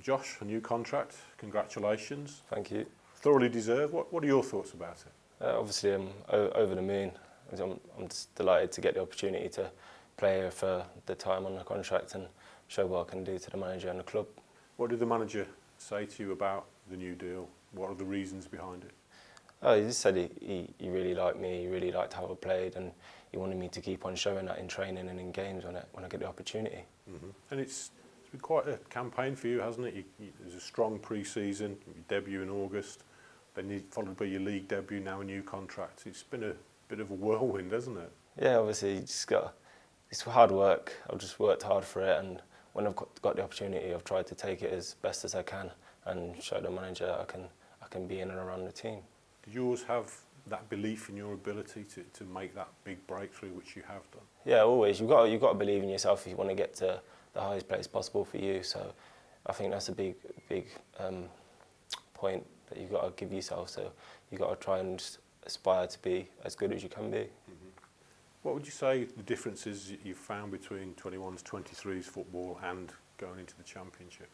Josh, a new contract. Congratulations. Thank you. Thoroughly deserved. What, what are your thoughts about it? Uh, obviously, I'm over the moon. I'm, I'm just delighted to get the opportunity to play for the time on the contract and show what I can do to the manager and the club. What did the manager say to you about the new deal? What are the reasons behind it? Oh, he just said he, he, he really liked me, he really liked how I played, and he wanted me to keep on showing that in training and in games when I, when I get the opportunity. Mm -hmm. And it's been quite a campaign for you, hasn't it? You, you, there's a strong pre-season, debut in August, then you, followed by your league debut, now a new contract. It's been a bit of a whirlwind, hasn't it? Yeah, obviously, you just got it's hard work. I've just worked hard for it, and when I've got the opportunity, I've tried to take it as best as I can and show the manager I can I can be in and around the team. Did you always have that belief in your ability to, to make that big breakthrough, which you have done? Yeah, always. You've got you've got to believe in yourself if you want to get to the highest place possible for you. So I think that's a big, big um, point that you've got to give yourself. So you've got to try and aspire to be as good as you can be. Mm -hmm. What would you say the differences you've found between 21s, 23s football and going into the championship?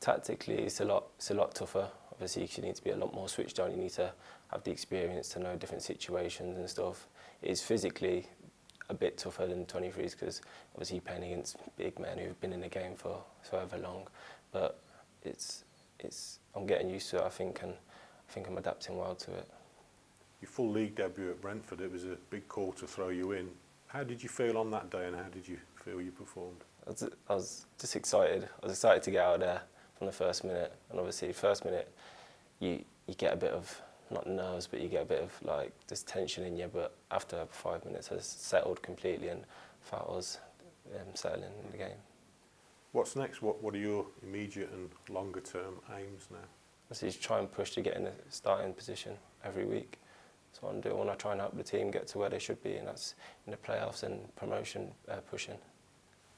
Tactically, it's a lot, it's a lot tougher. Obviously, you need to be a lot more switched on. You need to have the experience to know different situations and stuff. It's physically a bit tougher than 23s because obviously you're playing against big men who've been in the game for so ever long. But it's it's I'm getting used to it. I think and I think I'm adapting well to it. Your full league debut at Brentford, it was a big call to throw you in. How did you feel on that day, and how did you feel you performed? I was, I was just excited. I was excited to get out there from the first minute, and obviously first minute you you get a bit of not nerves, but you get a bit of like this tension in you. But after five minutes, I settled completely and felt I was um, settling in the game. What's next? What What are your immediate and longer term aims now? So just try and push to get in a starting position every week. So what I'm doing. When I try and help the team get to where they should be, and that's in the playoffs and promotion uh, pushing.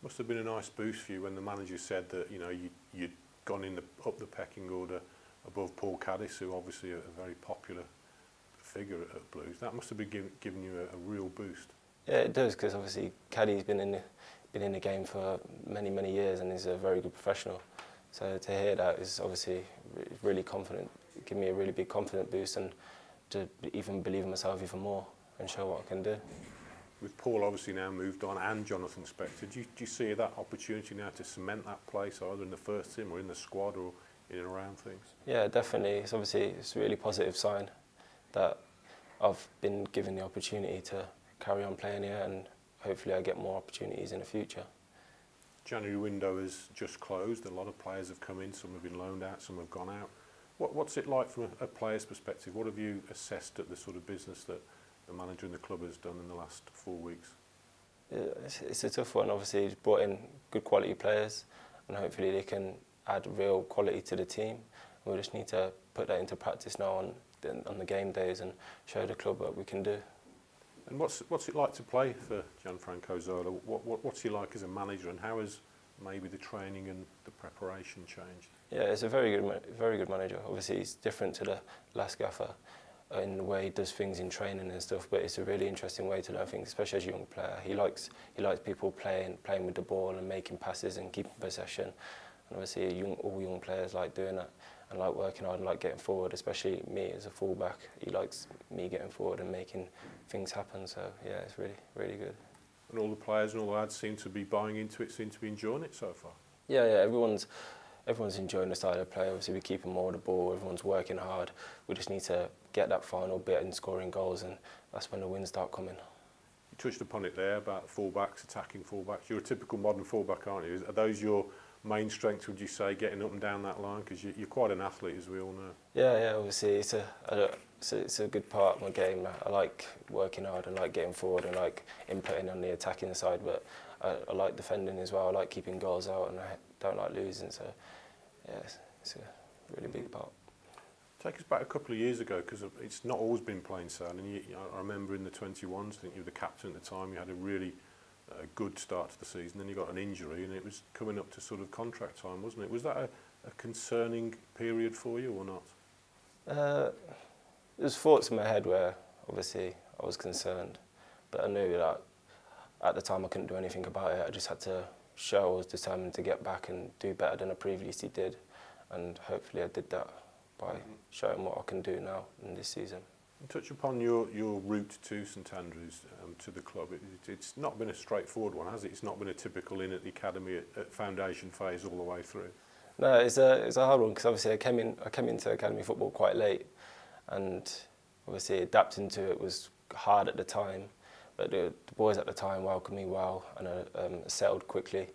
Must have been a nice boost for you when the manager said that you know you you'd gone in the up the pecking order above Paul Caddis, who obviously a, a very popular figure at, at Blues. That must have been give, given you a, a real boost. Yeah, it does, because obviously Caddy's been in, the, been in the game for many, many years and is a very good professional. So to hear that is obviously really confident, give me a really big confident boost and to even believe in myself even more and show what I can do. With Paul obviously now moved on and Jonathan Spector, do you, do you see that opportunity now to cement that place either in the first team or in the squad or in and around things? Yeah, definitely. It's obviously it's a really positive sign that I've been given the opportunity to carry on playing here and hopefully I get more opportunities in the future. January window has just closed. A lot of players have come in. Some have been loaned out. Some have gone out. What, what's it like from a, a player's perspective? What have you assessed at the sort of business that the manager and the club has done in the last four weeks? it's a tough one. Obviously, he's brought in good quality players, and hopefully they can add real quality to the team. We just need to put that into practice now on the, on the game days and show the club what we can do. And what's what's it like to play for Gianfranco Zola? What, what what's he like as a manager, and how has maybe the training and the preparation changed? Yeah, he's a very good very good manager. Obviously, he's different to the last gaffer in the way he does things in training and stuff. But it's a really interesting way to learn things, especially as a young player. He likes he likes people playing playing with the ball and making passes and keeping possession. And obviously, young, all young players like doing that and like working hard and like getting forward, especially me as a fullback. He likes me getting forward and making things happen. So yeah, it's really, really good. And all the players and all the lads seem to be buying into it, seem to be enjoying it so far. Yeah, yeah, everyone's everyone's enjoying the style of play. Obviously, we're keeping more of the ball. Everyone's working hard. We just need to get that final bit and scoring goals, and that's when the wins start coming. You touched upon it there about fullbacks, attacking fullbacks. You're a typical modern fullback, aren't you? Are those your main strength would you say getting up and down that line? Because you, you're quite an athlete, as we all know. Yeah, yeah. Obviously, it's a, it's a, it's a good part of my game. I like working hard. and like getting forward. and like inputting on the attacking side, but I, I like defending as well. I like keeping goals out, and I don't like losing. So, yeah, it's, it's a really big part. Take us back a couple of years ago because it's not always been plain sailing. You, I remember in the 21s, I think you were the captain at the time, you had a really a good start to the season, then you got an injury, and it was coming up to sort of contract time, wasn't it? Was that a, a concerning period for you or not? Uh, there's thoughts in my head where obviously I was concerned, but I knew that at the time I couldn't do anything about it. I just had to show I was determined to get back and do better than I previously did, and hopefully I did that by mm-hmm. showing what I can do now in this season touch upon your, your route to St Andrews, um, to the club. It, it, it's not been a straightforward one, has it? It's not been a typical in at the academy at, at foundation phase all the way through. No, it's a, it's a hard one because obviously I came, in, I came into academy football quite late and obviously adapting to it was hard at the time. But the, the boys at the time welcomed me well and I uh, um, settled quickly.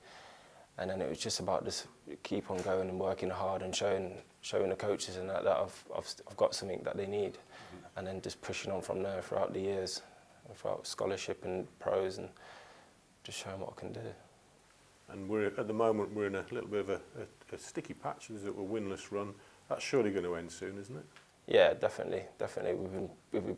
And then it was just about just keep on going and working hard and showing, showing the coaches and that, that I've, I've, I've got something that they need. Mm and then just pushing on from there throughout the years, throughout scholarship and pros, and just showing what I can do. And we're at the moment we're in a little bit of a, a, a sticky patch. There's a winless run. That's surely going to end soon, isn't it? Yeah, definitely, definitely. We've been we've been